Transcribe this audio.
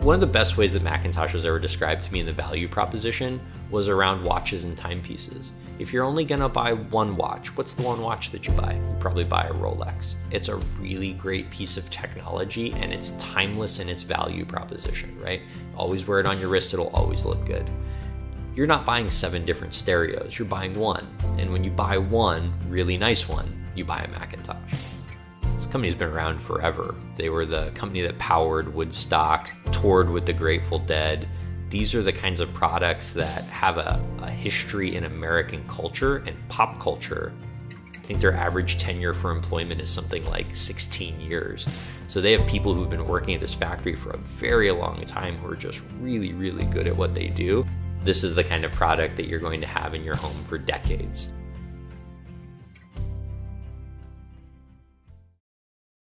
One of the best ways that McIntosh was ever described to me in the value proposition was around watches and timepieces. If you're only gonna buy one watch, what's the one watch that you buy? You probably buy a Rolex. It's a really great piece of technology and it's timeless in its value proposition, right? Always wear it on your wrist, it'll always look good. You're not buying seven different stereos, you're buying one. And when you buy one, really nice one, you buy a McIntosh. This company's been around forever. They were the company that powered Woodstock, toured with the Grateful Dead. These are the kinds of products that have a, a history in American culture and pop culture. I think their average tenure for employment is something like 16 years. So they have people who've been working at this factory for a very long time who are just really, really good at what they do. This is the kind of product that you're going to have in your home for decades.